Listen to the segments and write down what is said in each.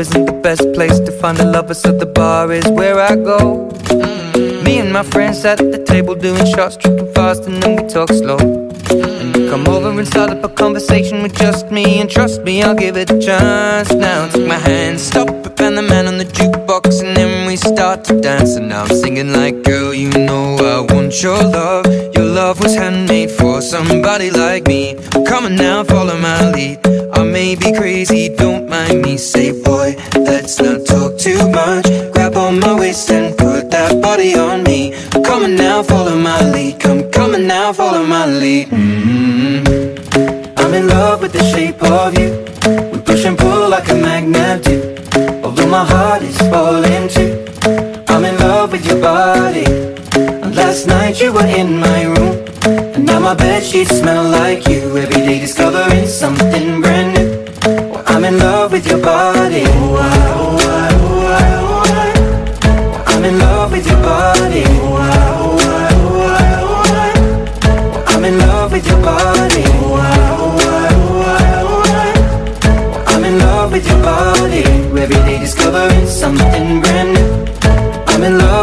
of lover, so the bar is where I go. Me and my friends at the table doing shots, tripping fast, and then we talk slow. And come over and start up a conversation with just me, and trust me, I'll give it a chance. Now take my hand, stop it, and the man on the jukebox, and then we start to dance. And I'm singing like, girl, you know I want your love. Your love was handmade for somebody like me. Come on now, follow my lead. I may be crazy, don't mind me. Say, boy, let's not talk too much. Grab on my waist and put that body on me. Come on now, follow my lead. Come, come on now, follow my lead. Mm-hmm. I'm in love with the shape of you. Push and pull like a magnet do. Although my heart is falling too. I'm in love with your body. And last night you were in my room. And now my bed sheets smell like you. Every day discovering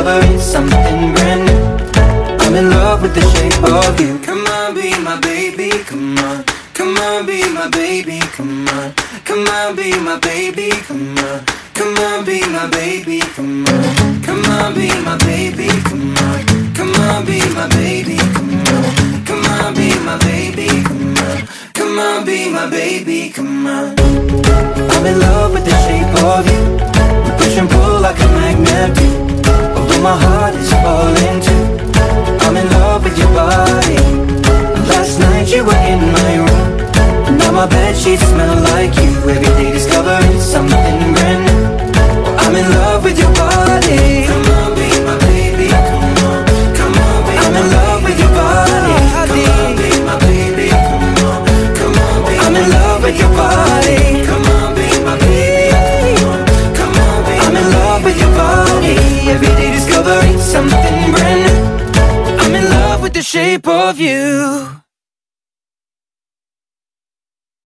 discovering something brand new. I'm in love with the shape of you. Come on, be my baby, come on. Come on, be my baby, come on. Come on, be my baby, come on. Come on, be my baby, come on. Come on, be my baby, come on. Come on, my heart is falling too. I'm in love with your body. Last night you were in my room. Now my bed sheets smell shape of you.